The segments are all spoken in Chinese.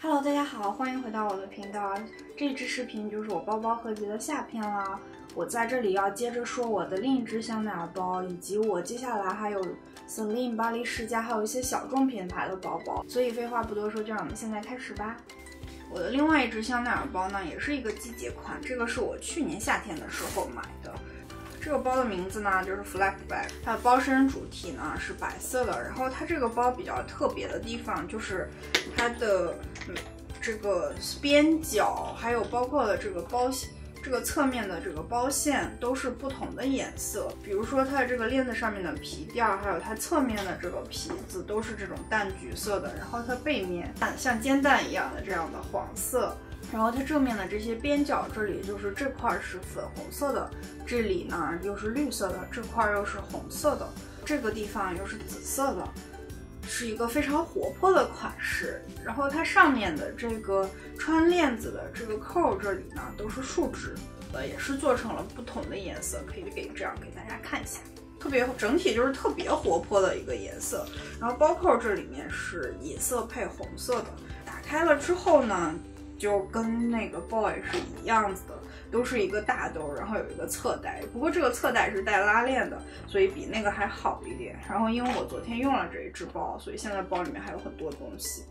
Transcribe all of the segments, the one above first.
Hello，大家好，欢迎回到我的频道。这支视频就是我包包合集的下篇啦。我在这里要接着说我的另一支香奈儿包，以及我接下来还有 Celine、巴黎世家，还有一些小众品牌的包包。所以废话不多说，就让我们现在开始吧。我的另外一支香奈儿包呢，也是一个季节款，这个是我去年夏天的时候买的。这个包的名字呢就是 Flap Bag，它的包身主体呢是白色的。然后它这个包比较特别的地方就是它的这个边角，还有包括了这个包这个侧面的这个包线都是不同的颜色。比如说它的这个链子上面的皮垫，还有它侧面的这个皮子都是这种淡橘色的。然后它背面像煎蛋一样的这样的黄色。然后它正面的这些边角这里就是这块是粉红色的，这里呢又是绿色的，这块又是红色的，这个地方又是紫色的，是一个非常活泼的款式。然后它上面的这个穿链子的这个扣这里呢都是树脂的，也是做成了不同的颜色，可以给这样给大家看一下，特别整体就是特别活泼的一个颜色。然后包扣这里面是银色配红色的，打开了之后呢。就跟那个 boy 是一样子的，都是一个大兜，然后有一个侧带，不过这个侧带是带拉链的，所以比那个还好一点。然后因为我昨天用了这一只包，所以现在包里面还有很多东西。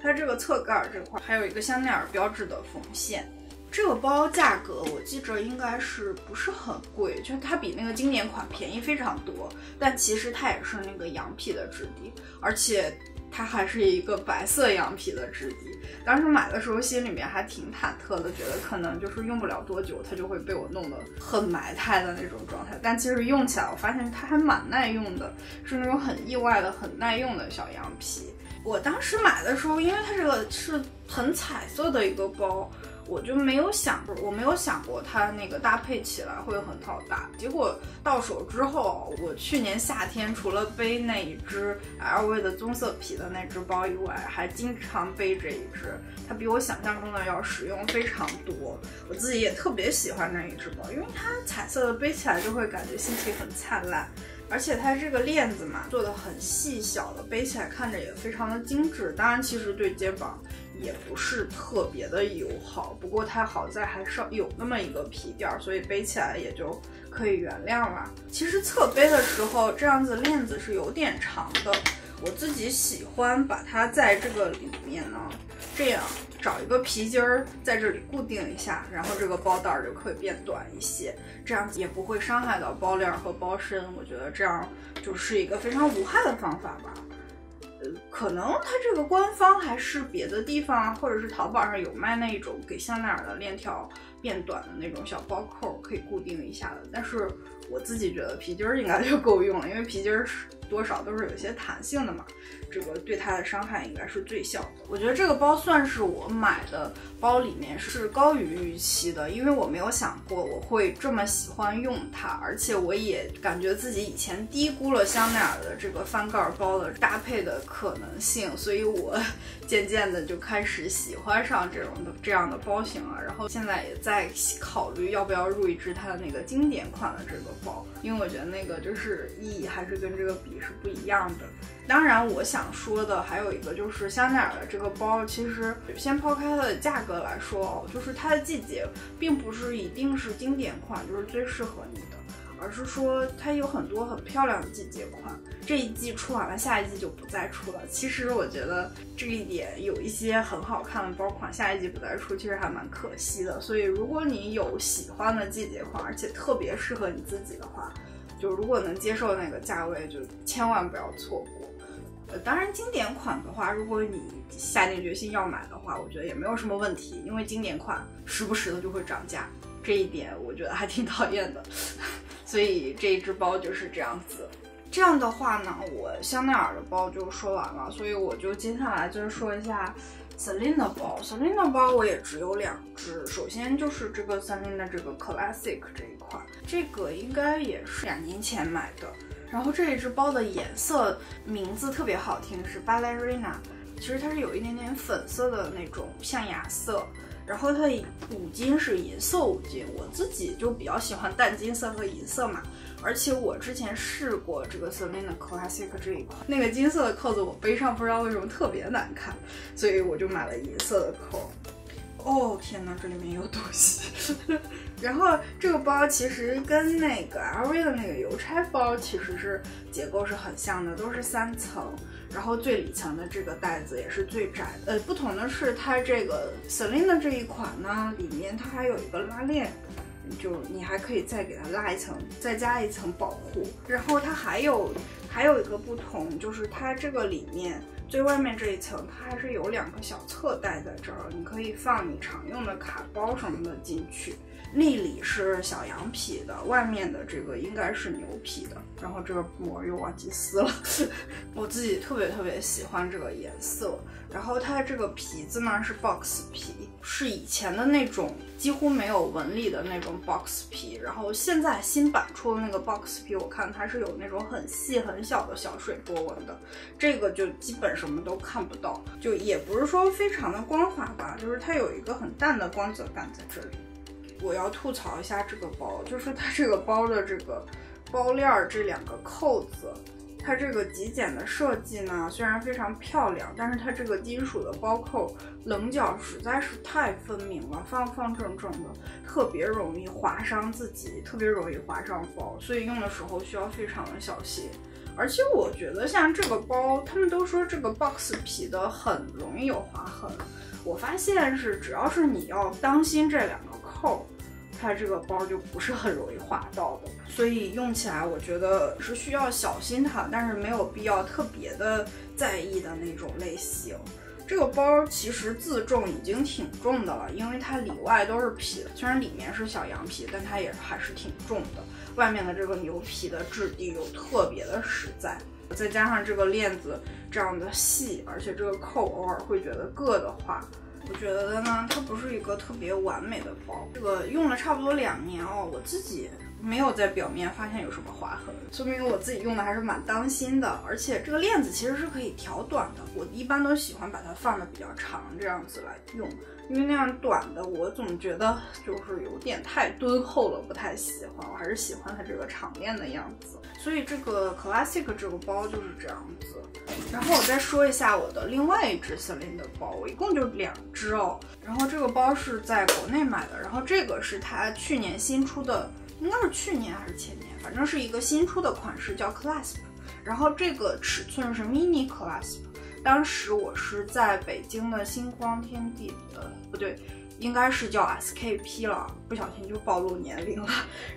它这个侧盖这块还有一个香奈儿标志的缝线。这个包价格我记着应该是不是很贵，就是它比那个经典款便宜非常多，但其实它也是那个羊皮的质地，而且。它还是一个白色羊皮的质地，当时买的时候心里面还挺忐忑的，觉得可能就是用不了多久，它就会被我弄得很埋汰的那种状态。但其实用起来，我发现它还蛮耐用的，是那种很意外的很耐用的小羊皮。我当时买的时候，因为它这个是很彩色的一个包。我就没有想，我没有想过它那个搭配起来会很好搭。结果到手之后，我去年夏天除了背那一只 LV 的棕色皮的那只包以外，还经常背这一只。它比我想象中的要实用非常多。我自己也特别喜欢那一只包，因为它彩色的，背起来就会感觉心情很灿烂。而且它这个链子嘛，做的很细小的，背起来看着也非常的精致。当然，其实对肩膀也不是特别的友好。不过它好在还是有那么一个皮垫，所以背起来也就可以原谅了。其实侧背的时候，这样子链子是有点长的。我自己喜欢把它在这个里面呢，这样。找一个皮筋儿在这里固定一下，然后这个包带儿就可以变短一些，这样子也不会伤害到包链和包身。我觉得这样就是一个非常无害的方法吧。可能它这个官方还是别的地方，或者是淘宝上有卖那种给香奈儿的链条变短的那种小包扣，可以固定一下的。但是我自己觉得皮筋儿应该就够用了，因为皮筋儿是多少都是有些弹性的嘛。这个对它的伤害应该是最小的。我觉得这个包算是我买的包里面是高于预期的，因为我没有想过我会这么喜欢用它，而且我也感觉自己以前低估了香奈儿的这个翻盖包的搭配的可能性，所以我 渐渐的就开始喜欢上这种的这样的包型了。然后现在也在考虑要不要入一支它的那个经典款的这个包，因为我觉得那个就是意义还是跟这个比是不一样的。当然，我想说的还有一个就是香奈儿的这个包，其实先抛开它的价格来说哦，就是它的季节并不是一定是经典款，就是最适合你的，而是说它有很多很漂亮的季节款。这一季出完了，下一季就不再出了。其实我觉得这一点有一些很好看的包款，下一季不再出，其实还蛮可惜的。所以如果你有喜欢的季节款，而且特别适合你自己的话，就如果能接受那个价位，就千万不要错过。呃，当然，经典款的话，如果你下定决心要买的话，我觉得也没有什么问题，因为经典款时不时的就会涨价，这一点我觉得还挺讨厌的。所以这一只包就是这样子。这样的话呢，我香奈儿的包就说完了，所以我就接下来就是说一下 Selina 包。，Selina 包我也只有两只，首先就是这个 Selina 这个 Classic 这一款，这个应该也是两年前买的。然后这一只包的颜色名字特别好听，是 Ballerina。其实它是有一点点粉色的那种象牙色，然后它的五金是银色五金，我自己就比较喜欢淡金色和银色嘛。而且我之前试过这个 Selina Classic 这一款，那个金色的扣子我背上不知道为什么特别难看，所以我就买了银色的扣。哦天哪，这里面有东西。然后这个包其实跟那个 LV 的那个邮差包其实是结构是很像的，都是三层。然后最里层的这个袋子也是最窄的，呃，不同的是它这个 Selina 这一款呢，里面它还有一个拉链，就你还可以再给它拉一层，再加一层保护。然后它还有还有一个不同，就是它这个里面最外面这一层，它还是有两个小侧袋在这儿，你可以放你常用的卡包什么的进去。内里是小羊皮的，外面的这个应该是牛皮的。然后这个膜又忘记撕了，我自己特别特别喜欢这个颜色。然后它这个皮子呢是 box 皮，是以前的那种几乎没有纹理的那种 box 皮。然后现在新版出的那个 box 皮，我看它是有那种很细很小的小水波纹的，这个就基本什么都看不到，就也不是说非常的光滑吧，就是它有一个很淡的光泽感在这里。我要吐槽一下这个包，就是它这个包的这个包链儿这两个扣子，它这个极简的设计呢，虽然非常漂亮，但是它这个金属的包扣棱角实在是太分明了，方方正正的，特别容易划伤自己，特别容易划伤包，所以用的时候需要非常的小心。而且我觉得像这个包，他们都说这个 box 皮的很容易有划痕，我发现是只要是你要当心这两个。扣，它这个包就不是很容易划到的，所以用起来我觉得是需要小心它，但是没有必要特别的在意的那种类型。这个包其实自重已经挺重的了，因为它里外都是皮，虽然里面是小羊皮，但它也还是挺重的。外面的这个牛皮的质地又特别的实在，再加上这个链子这样的细，而且这个扣偶尔会觉得硌的话。我觉得呢，它不是一个特别完美的包。这个用了差不多两年哦，我自己没有在表面发现有什么划痕，说明我自己用的还是蛮当心的。而且这个链子其实是可以调短的，我一般都喜欢把它放的比较长，这样子来用。因为那样短的，我总觉得就是有点太敦厚了，不太喜欢。我还是喜欢它这个长链的样子。所以这个 Classic 这个包就是这样子。然后我再说一下我的另外一只 Celine 的包，我一共就两只哦。然后这个包是在国内买的，然后这个是它去年新出的，应该是去年还是前年，反正是一个新出的款式，叫 Clasp。然后这个尺寸是 Mini Clasp。当时我是在北京的星光天地，呃，不对，应该是叫 SKP 了，不小心就暴露年龄了。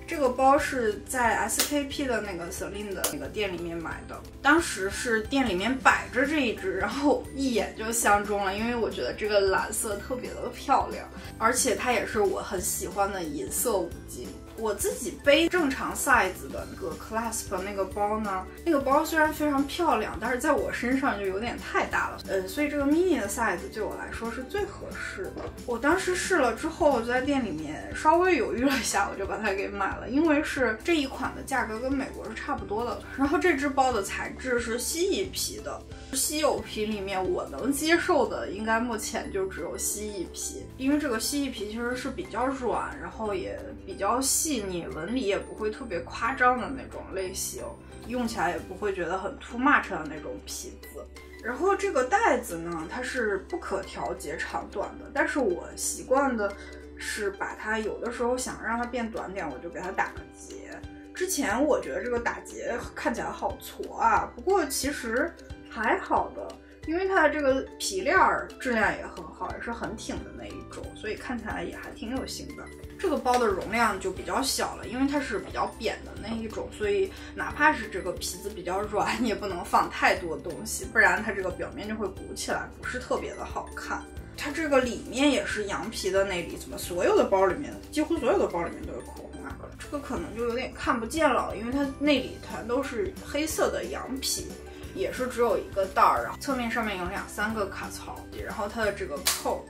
这个包是在 SKP 的那个 Celine 的那个店里面买的，当时是店里面摆着这一只，然后一眼就相中了，因为我觉得这个蓝色特别的漂亮，而且它也是我很喜欢的银色五金。我自己背正常 size 的那个 clasp 那个包呢，那个包虽然非常漂亮，但是在我身上就有点太大了，呃，所以这个 mini 的 size 对我来说是最合适的。我当时试了之后，就在店里面稍微犹豫了一下，我就把它给买了，因为是这一款的价格跟美国是差不多的。然后这只包的材质是蜥蜴皮的。稀有皮里面，我能接受的应该目前就只有蜥蜴皮，因为这个蜥蜴皮其实是比较软，然后也比较细细腻，纹理也不会特别夸张的那种类型，用起来也不会觉得很 too much 的那种皮子。然后这个带子呢，它是不可调节长短的，但是我习惯的是把它有的时候想让它变短点，我就给它打个结。之前我觉得这个打结看起来好矬啊，不过其实。还好的，因为它的这个皮链儿质量也很好，也是很挺的那一种，所以看起来也还挺有型的。这个包的容量就比较小了，因为它是比较扁的那一种，所以哪怕是这个皮子比较软，你也不能放太多东西，不然它这个表面就会鼓起来，不是特别的好看。它这个里面也是羊皮的内里，怎么所有的包里面，几乎所有的包里面都有口红啊？这个可能就有点看不见了，因为它内里全都是黑色的羊皮。也是只有一个袋儿，然后侧面上面有两三个卡槽，然后它的这个扣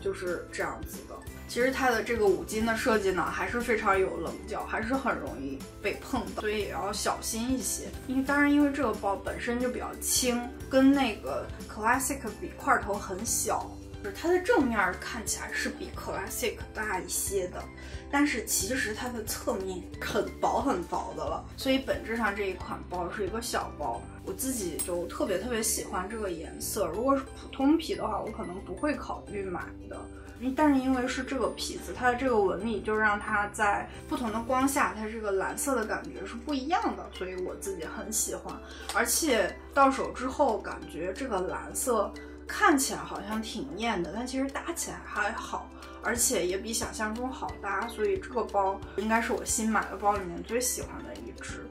就是这样子的。其实它的这个五金的设计呢，还是非常有棱角，还是很容易被碰到，所以也要小心一些。因为当然，因为这个包本身就比较轻，跟那个 Classic 比块头很小，就是它的正面看起来是比 Classic 大一些的，但是其实它的侧面很薄很薄的了，所以本质上这一款包是一个小包。我自己就特别特别喜欢这个颜色，如果是普通皮的话，我可能不会考虑买的。但是因为是这个皮子，它的这个纹理就让它在不同的光下，它这个蓝色的感觉是不一样的，所以我自己很喜欢。而且到手之后，感觉这个蓝色看起来好像挺艳的，但其实搭起来还好，而且也比想象中好搭，所以这个包应该是我新买的包里面最喜欢的一只。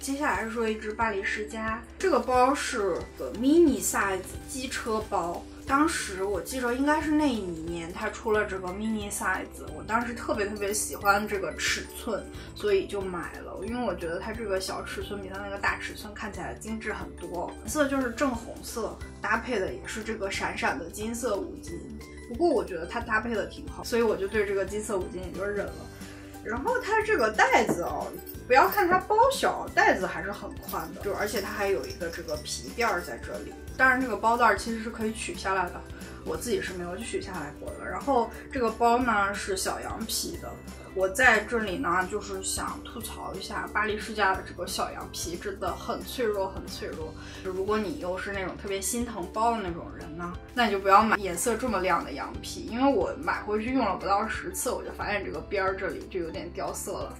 接下来说一只巴黎世家，这个包是个 mini size 机车包。当时我记着应该是那一年，它出了这个 mini size，我当时特别特别喜欢这个尺寸，所以就买了。因为我觉得它这个小尺寸比它那个大尺寸看起来精致很多，颜色就是正红色，搭配的也是这个闪闪的金色五金。不过我觉得它搭配的挺好，所以我就对这个金色五金也就忍了。然后它这个袋子哦。不要看它包小，袋子还是很宽的，就而且它还有一个这个皮垫在这里。但是，这个包袋其实是可以取下来的，我自己是没有取下来过的。然后这个包呢是小羊皮的，我在这里呢就是想吐槽一下巴黎世家的这个小羊皮，真的很脆弱，很脆弱。如果你又是那种特别心疼包的那种人呢，那你就不要买颜色这么亮的羊皮，因为我买回去用了不到十次，我就发现这个边儿这里就有点掉色了。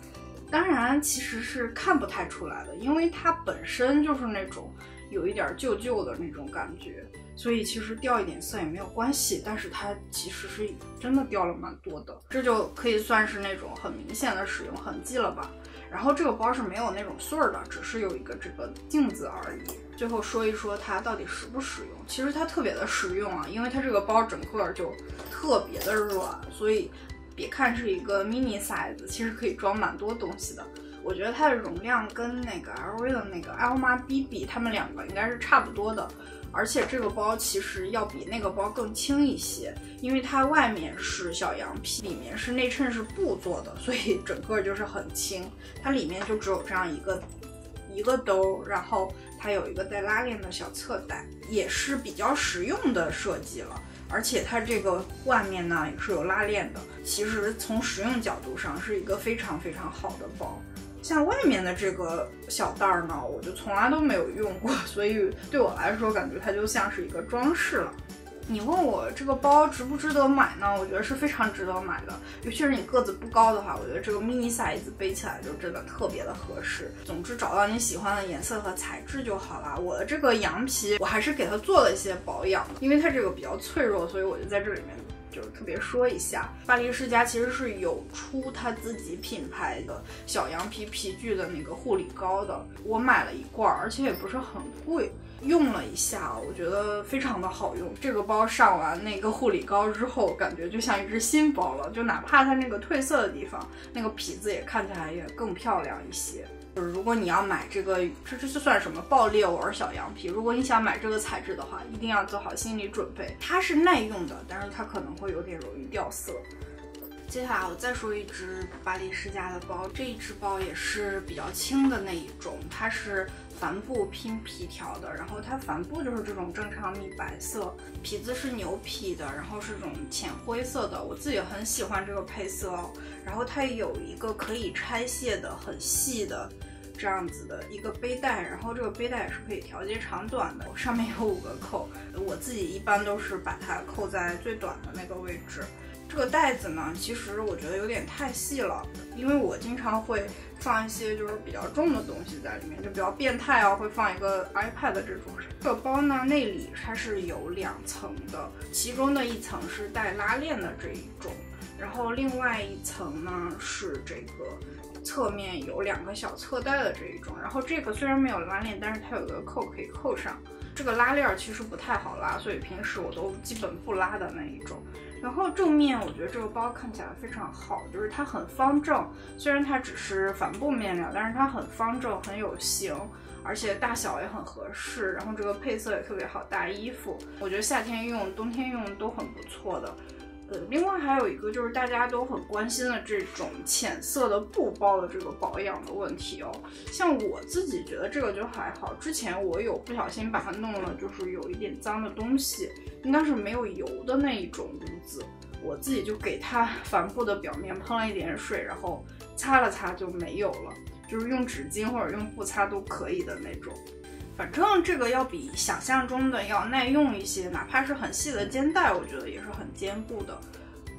当然，其实是看不太出来的，因为它本身就是那种有一点旧旧的那种感觉，所以其实掉一点色也没有关系。但是它其实是真的掉了蛮多的，这就可以算是那种很明显的使用痕迹了吧。然后这个包是没有那种穗儿的，只是有一个这个镜子而已。最后说一说它到底实不实用，其实它特别的实用啊，因为它这个包整个就特别的软，所以。别看是一个 mini size，其实可以装蛮多东西的。我觉得它的容量跟那个 LV 的那个 Alma B 比，它们两个应该是差不多的。而且这个包其实要比那个包更轻一些，因为它外面是小羊皮，里面是内衬是布做的，所以整个就是很轻。它里面就只有这样一个一个兜，然后它有一个带拉链的小侧袋，也是比较实用的设计了。而且它这个外面呢也是有拉链的，其实从实用角度上是一个非常非常好的包。像外面的这个小袋儿呢，我就从来都没有用过，所以对我来说感觉它就像是一个装饰了。你问我这个包值不值得买呢？我觉得是非常值得买的，尤其是你个子不高的话，我觉得这个 mini size 背起来就真的特别的合适。总之找到你喜欢的颜色和材质就好了。我的这个羊皮我还是给它做了一些保养的，因为它这个比较脆弱，所以我就在这里面就是特别说一下。巴黎世家其实是有出它自己品牌的小羊皮皮具的那个护理膏的，我买了一罐，而且也不是很贵。用了一下，我觉得非常的好用。这个包上完那个护理膏之后，感觉就像一只新包了。就哪怕它那个褪色的地方，那个皮子也看起来也更漂亮一些。就是如果你要买这个，这这算什么爆裂纹小羊皮？如果你想买这个材质的话，一定要做好心理准备。它是耐用的，但是它可能会有点容易掉色。接下来我再说一只巴黎世家的包，这一只包也是比较轻的那一种，它是。帆布拼皮条的，然后它帆布就是这种正常米白色，皮子是牛皮的，然后是这种浅灰色的，我自己很喜欢这个配色哦。然后它有一个可以拆卸的很细的这样子的一个背带，然后这个背带也是可以调节长短的，上面有五个扣，我自己一般都是把它扣在最短的那个位置。这个袋子呢，其实我觉得有点太细了，因为我经常会放一些就是比较重的东西在里面，就比较变态啊，会放一个 iPad 这种。这个包呢，内里它是有两层的，其中的一层是带拉链的这一种，然后另外一层呢是这个侧面有两个小侧带的这一种。然后这个虽然没有拉链，但是它有个扣可以扣上。这个拉链其实不太好拉，所以平时我都基本不拉的那一种。然后正面，我觉得这个包看起来非常好，就是它很方正。虽然它只是帆布面料，但是它很方正，很有型，而且大小也很合适。然后这个配色也特别好搭衣服，我觉得夏天用、冬天用都很不错的。另外还有一个就是大家都很关心的这种浅色的布包的这个保养的问题哦。像我自己觉得这个就还好，之前我有不小心把它弄了，就是有一点脏的东西，应该是没有油的那一种污渍，我自己就给它 帆布的表面喷了一点水，然后擦了擦就没有了，就是用纸巾或者用布擦都可以的那种。反正这个要比想象中的要耐用一些，哪怕是很细的肩带，我觉得也是很坚固的。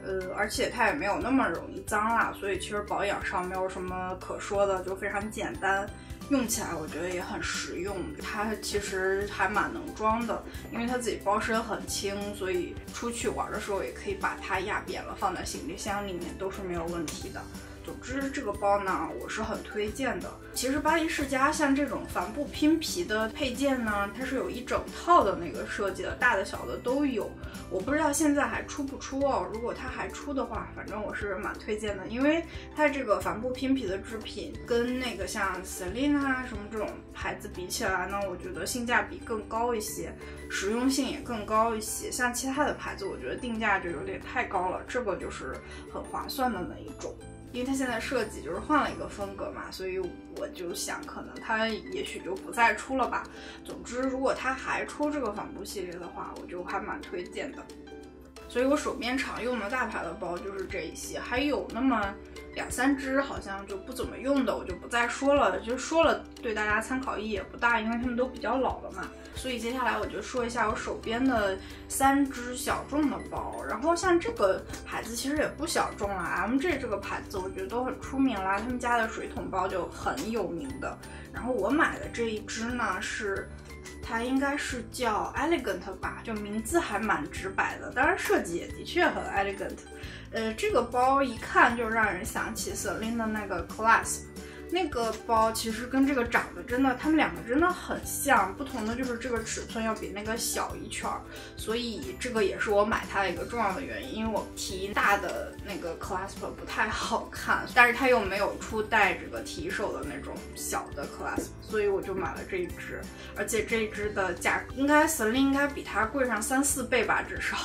呃，而且它也没有那么容易脏啦，所以其实保养上没有什么可说的，就非常简单，用起来我觉得也很实用。它其实还蛮能装的，因为它自己包身很轻，所以出去玩的时候也可以把它压扁了放在行李箱里面都是没有问题的。总之，这个包呢，我是很推荐的。其实巴黎世家像这种帆布拼皮的配件呢，它是有一整套的那个设计的，大的小的都有。我不知道现在还出不出哦。如果它还出的话，反正我是蛮推荐的，因为它这个帆布拼皮的制品跟那个像 Celine 啊什么这种牌子比起来呢，我觉得性价比更高一些，实用性也更高一些。像其他的牌子，我觉得定价就有点太高了，这个就是很划算的那一种。因为它现在设计就是换了一个风格嘛，所以我就想，可能它也许就不再出了吧。总之，如果它还出这个帆布系列的话，我就还蛮推荐的。所以我手边常用的大牌的包就是这一些，还有那么两三只好像就不怎么用的，我就不再说了。就说了对大家参考意义也不大，因为它们都比较老了嘛。所以接下来我就说一下我手边的三只小众的包。然后像这个牌子其实也不小众啦，MG 这个牌子我觉得都很出名啦，他们家的水桶包就很有名的。然后我买的这一只呢是。它应该是叫 Elegant 吧，就名字还蛮直白的，当然设计也的确很 Elegant。呃，这个包一看就让人想起 Celine 的那个 Clasp。那个包其实跟这个长得真的，它们两个真的很像，不同的就是这个尺寸要比那个小一圈儿，所以这个也是我买它的一个重要的原因。因为我提大的那个 clasp 不太好看，但是它又没有出带这个提手的那种小的 clasp，所以我就买了这一只。而且这一只的价应该 Celine 应该比它贵上三四倍吧，至少。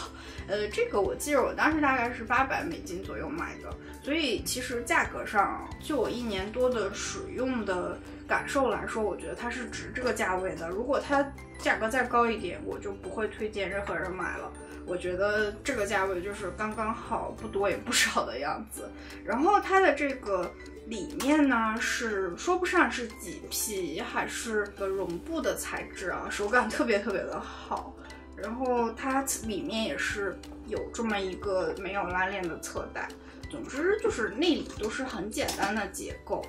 呃，这个我记得我当时大概是八百美金左右买的，所以其实价格上，就我一年多的使用的感受来说，我觉得它是值这个价位的。如果它价格再高一点，我就不会推荐任何人买了。我觉得这个价位就是刚刚好，不多也不少的样子。然后它的这个里面呢，是说不上是麂皮还是个绒布的材质啊，手感特别特别的好。然后它里面也是有这么一个没有拉链的侧带，总之就是内里都是很简单的结构。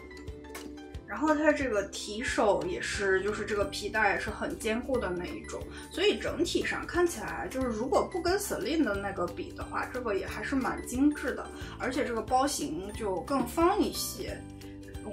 然后它这个提手也是，就是这个皮带也是很坚固的那一种，所以整体上看起来就是如果不跟 Celine 的那个比的话，这个也还是蛮精致的，而且这个包型就更方一些。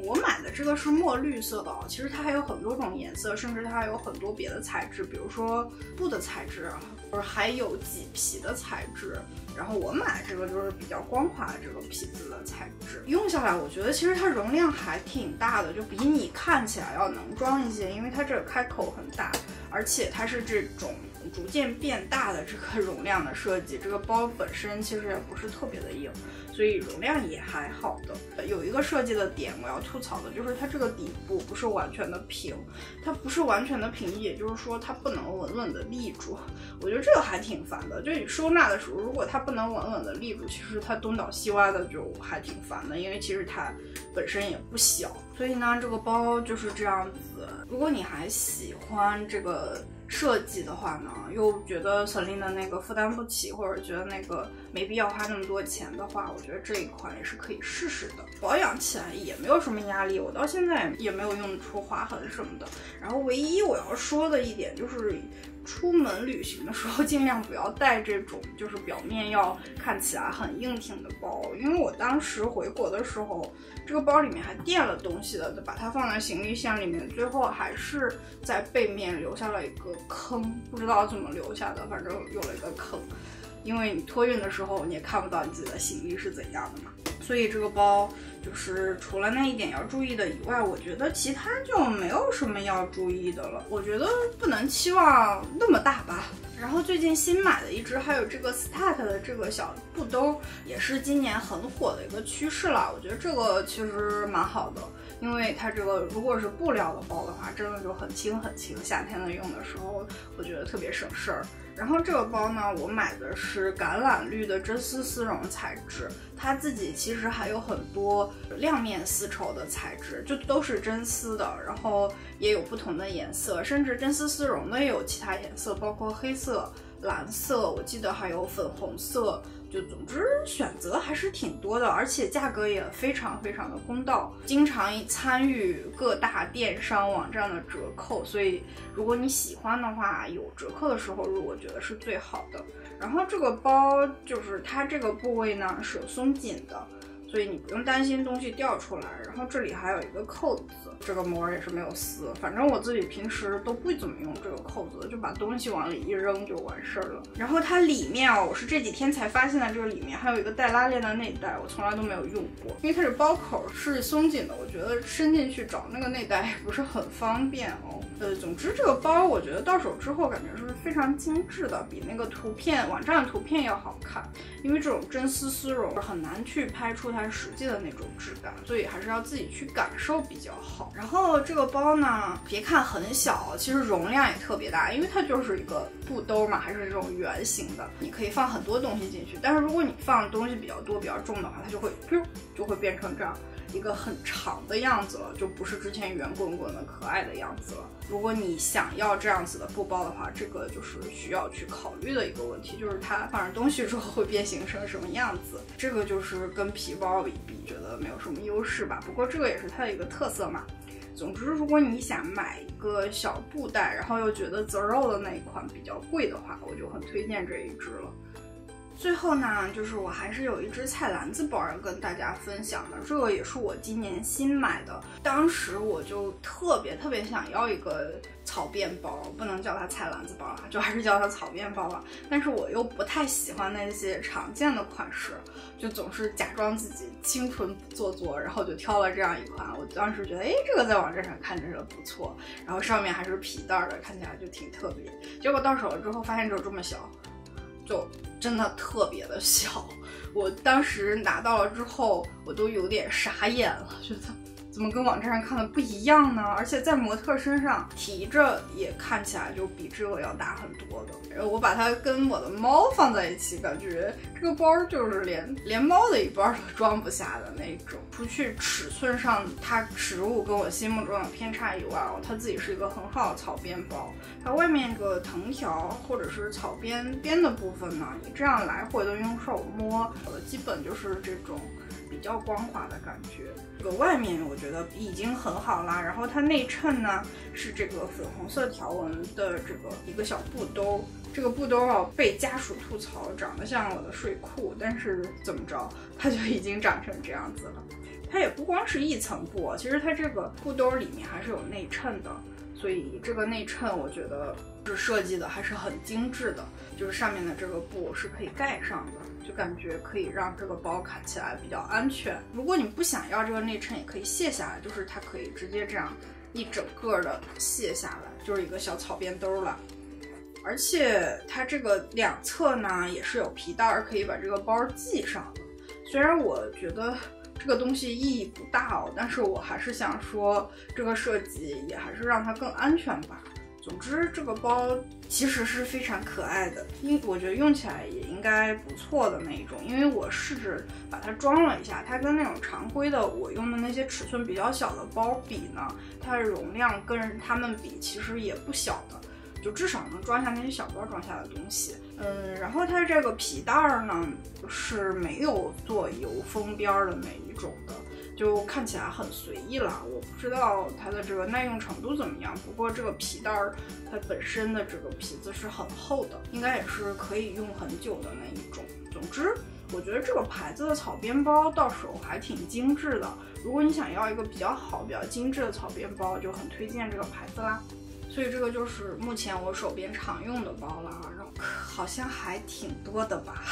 我买的这个是墨绿色的，其实它还有很多种颜色，甚至它还有很多别的材质，比如说布的材质，或者还有麂皮的材质。然后我买这个就是比较光滑的这个皮子的材质，用下来我觉得其实它容量还挺大的，就比你看起来要能装一些，因为它这个开口很大，而且它是这种逐渐变大的这个容量的设计。这个包本身其实也不是特别的硬。所以容量也还好的，有一个设计的点我要吐槽的就是它这个底部不是完全的平，它不是完全的平，也就是说它不能稳稳的立住，我觉得这个还挺烦的。就你收纳的时候，如果它不能稳稳的立住，其实它东倒西歪的就还挺烦的，因为其实它本身也不小。所以呢，这个包就是这样子。如果你还喜欢这个。设计的话呢，又觉得 Celine 的那个负担不起，或者觉得那个没必要花那么多钱的话，我觉得这一款也是可以试试的。保养起来也没有什么压力，我到现在也没有用出划痕什么的。然后唯一我要说的一点就是。出门旅行的时候，尽量不要带这种就是表面要看起来很硬挺的包，因为我当时回国的时候，这个包里面还垫了东西的，把它放在行李箱里面，最后还是在背面留下了一个坑，不知道怎么留下的，反正有了一个坑。因为你托运的时候，你也看不到你自己的行李是怎样的嘛，所以这个包就是除了那一点要注意的以外，我觉得其他就没有什么要注意的了。我觉得不能期望那么大吧，然后最近新买的一只，还有这个 Stack 的这个小布兜，也是今年很火的一个趋势了。我觉得这个其实蛮好的，因为它这个如果是布料的包的话，真的就很轻很轻，夏天的用的时候，我觉得特别省事儿。然后这个包呢，我买的是橄榄绿的真丝丝绒材质，它自己其实还有很多亮面丝绸的材质，就都是真丝的，然后也有不同的颜色，甚至真丝丝绒的也有其他颜色，包括黑色、蓝色，我记得还有粉红色。就总之选择还是挺多的，而且价格也非常非常的公道，经常参与各大电商网站的折扣，所以如果你喜欢的话，有折扣的时候入，我觉得是最好的。然后这个包就是它这个部位呢是有松紧的。所以你不用担心东西掉出来，然后这里还有一个扣子，这个膜也是没有撕。反正我自己平时都不怎么用这个扣子，就把东西往里一扔就完事儿了。然后它里面哦，我是这几天才发现的，这个里面还有一个带拉链的内袋，我从来都没有用过，因为它这包口是松紧的，我觉得伸进去找那个内袋 不是很方便哦。呃，总之这个包我觉得到手之后感觉是非常精致的，比那个图片网站的图片要好看。因为这种真丝丝绒很难去拍出它实际的那种质感，所以还是要自己去感受比较好。然后这个包呢，别看很小，其实容量也特别大，因为它就是一个布兜嘛，还是这种圆形的，你可以放很多东西进去。但是如果你放的东西比较多、比较重的话，它就会就会变成这样。一个很长的样子了，就不是之前圆滚滚的可爱的样子了。如果你想要这样子的布包的话，这个就是需要去考虑的一个问题，就是它放上东西之后会变形成什么样子。这个就是跟皮包一比，觉得没有什么优势吧。不过这个也是它的一个特色嘛。总之，如果你想买一个小布袋，然后又觉得 Zero 的那一款比较贵的话，我就很推荐这一支了。最后呢，就是我还是有一只菜篮子包要跟大家分享的，这个也是我今年新买的。当时我就特别特别想要一个草编包，不能叫它菜篮子包了，就还是叫它草编包吧。但是我又不太喜欢那些常见的款式，就总是假装自己清纯做作，然后就挑了这样一款。我当时觉得，哎，这个在网站上看着是不错，然后上面还是皮带的，看起来就挺特别。结果到手了之后，发现只有这么小。就真的特别的小，我当时拿到了之后，我都有点傻眼了，觉得。怎么跟网站上看的不一样呢？而且在模特身上提着也看起来就比这个要大很多的。我把它跟我的猫放在一起，感觉这个包就是连连猫的一半都装不下的那种。除去尺寸上它实物跟我心目中的偏差以外哦，它自己是一个很好的草编包。它外面这个藤条或者是草编编的部分呢，你这样来回的用手摸，基本就是这种。比较光滑的感觉，这个外面我觉得已经很好啦。然后它内衬呢是这个粉红色条纹的这个一个小布兜，这个布兜啊被家属吐槽长得像我的睡裤，但是怎么着它就已经长成这样子了。它也不光是一层布，其实它这个布兜里面还是有内衬的。所以这个内衬我觉得是设计的还是很精致的，就是上面的这个布是可以盖上的，就感觉可以让这个包看起来比较安全。如果你不想要这个内衬，也可以卸下来，就是它可以直接这样一整个的卸下来，就是一个小草编兜了。而且它这个两侧呢也是有皮带，可以把这个包系上的。虽然我觉得。这个东西意义不大哦，但是我还是想说，这个设计也还是让它更安全吧。总之，这个包其实是非常可爱的，因我觉得用起来也应该不错的那一种。因为我试着把它装了一下，它跟那种常规的我用的那些尺寸比较小的包比呢，它的容量跟它们比其实也不小的。就至少能装下那些小包装下的东西，嗯，然后它这个皮带儿呢是没有做油封边的那一种的，就看起来很随意了。我不知道它的这个耐用程度怎么样，不过这个皮带儿它本身的这个皮子是很厚的，应该也是可以用很久的那一种。总之，我觉得这个牌子的草编包到手还挺精致的。如果你想要一个比较好、比较精致的草编包，就很推荐这个牌子啦。所以这个就是目前我手边常用的包了，然后好像还挺多的吧，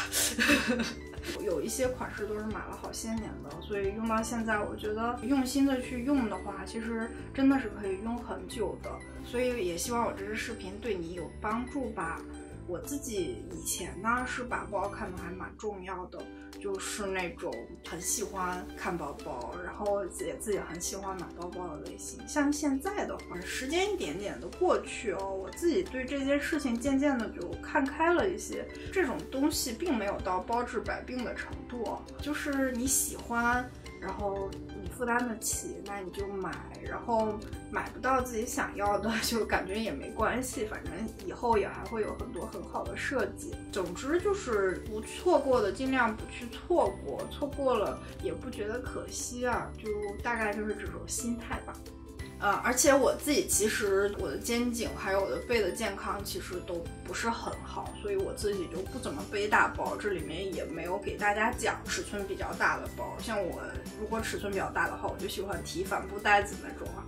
有一些款式都是买了好些年的，所以用到现在，我觉得用心的去用的话，其实真的是可以用很久的。所以也希望我这支视频对你有帮助吧。我自己以前呢是把包看的还蛮重要的，就是那种很喜欢看包包，然后也自己很喜欢买包包的类型。像现在的话，时间一点点的过去哦，我自己对这件事情渐渐的就看开了一些。这种东西并没有到包治百病的程度，就是你喜欢。然后负担得起，那你就买；然后买不到自己想要的，就感觉也没关系，反正以后也还会有很多很好的设计。总之就是不错过的尽量不去错过，错过了也不觉得可惜啊，就大概就是这种心态吧。呃，而且我自己其实我的肩颈还有我的背的健康其实都不是很好，所以我自己就不怎么背大包。这里面也没有给大家讲尺寸比较大的包，像我如果尺寸比较大的话，我就喜欢提帆布袋子那种啊。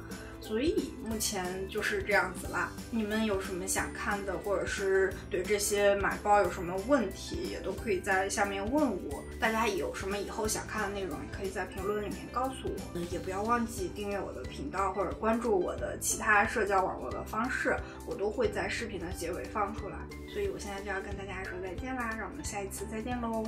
所以目前就是这样子啦。你们有什么想看的，或者是对这些买包有什么问题，也都可以在下面问我。大家有什么以后想看的内容，也可以在评论里面告诉我。嗯也不要忘记订阅我的频道，或者关注我的其他社交网络的方式，我都会在视频的结尾放出来。所以我现在就要跟大家说再见啦，让我们下一次再见喽。